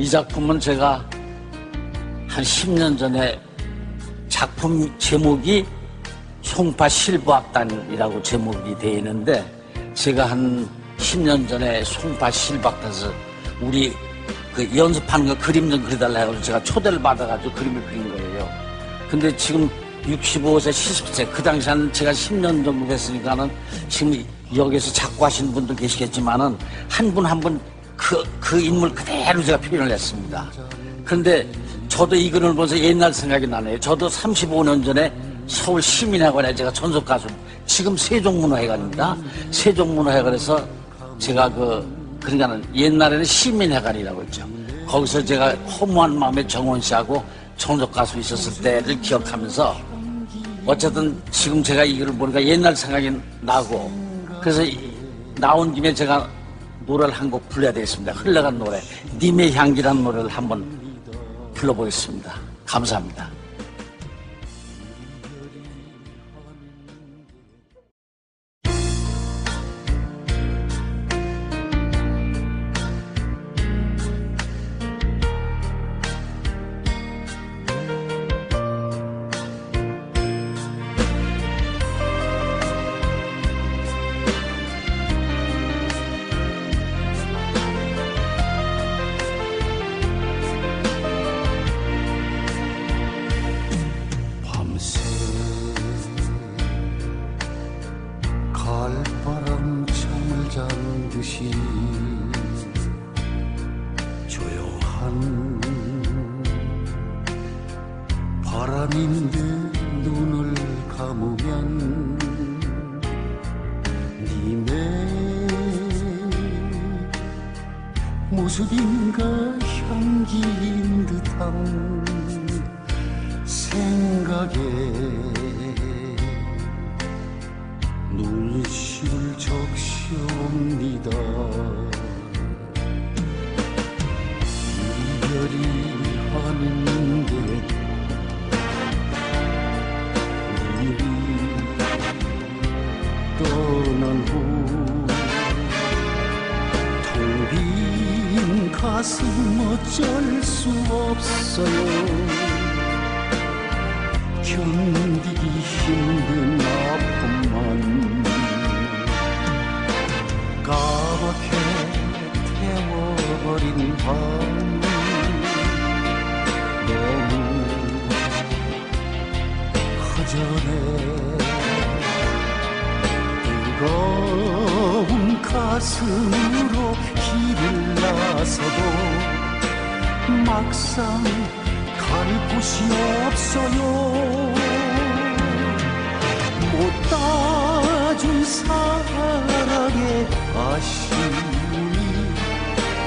이 작품은 제가 한 10년 전에 작품 제목이 송파 실버악단이라고 제목이 되어 있는데 제가 한 10년 전에 송파 실버악단에서 우리 그 연습하는 거 그림 좀 그려달라 해가지고 제가 초대를 받아가지고 그림을 그린 거예요. 근데 지금 65세, 70세, 그 당시 한 제가 10년 정도 됐으니까는 지금 여기서 작고 하시는 분들 계시겠지만은 한 분 한분 그, 그 인물 그대로 제가 표현을 했습니다. 그런데 저도 이 글을 보면서 옛날 생각이 나네요. 저도 35년 전에 서울 시민회관에 제가 전속 가수, 지금 세종문화회관입니다. 세종문화회관에서 제가 그, 그러니까는 옛날에는 시민회관이라고 했죠. 거기서 제가 허무한 마음에 정원 씨하고 전속 가수 있었을 때를 기억하면서 어쨌든 지금 제가 이 글을 보니까 옛날 생각이 나고 그래서 이- 나온 김에 제가 노래를 한 곡 불러야 되겠습니다. 흘러간 노래 님의 향기라는 노래를 한번 불러보겠습니다. 감사합니다. 조용한 바람인데 눈을 감으면 님의 모습인가 향기인 듯한 생각에 가슴 어쩔 수 없어요. 견디기 힘든 아픔만 까맣게 태워버린 밤. 너무 허전해 뜨거운 가슴으로 길을 나서도 막상 갈 곳이 없어요. 못 따준 사랑의 아쉬움이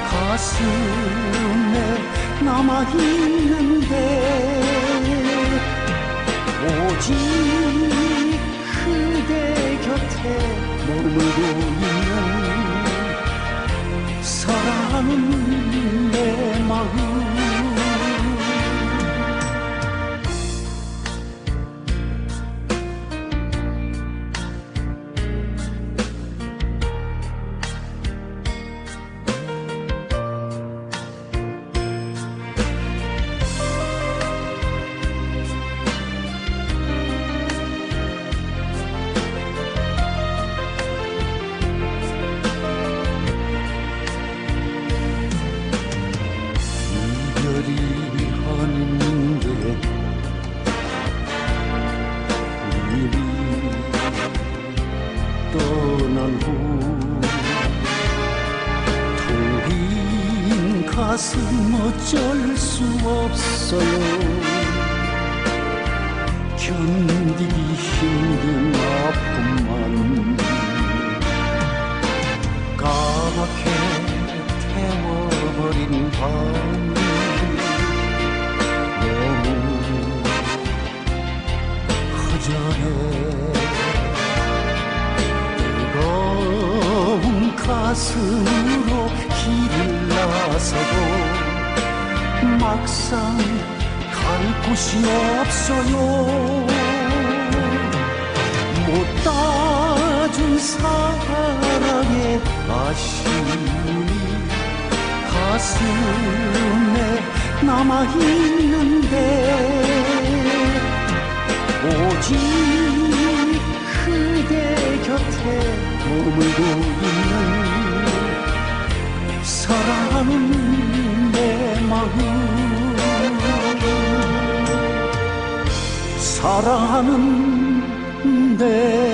가슴에 남아있는데 오직 그대 곁에 머물고 있는 사랑은 가슴 어쩔 수 없어요. 견디기 힘든 아 나서도 막상 갈 곳이 없어요. 못 따준 사랑의 아쉬움이 가슴 남아있는데 오직 그대 곁에 머물고 있는 사랑 사랑하는 내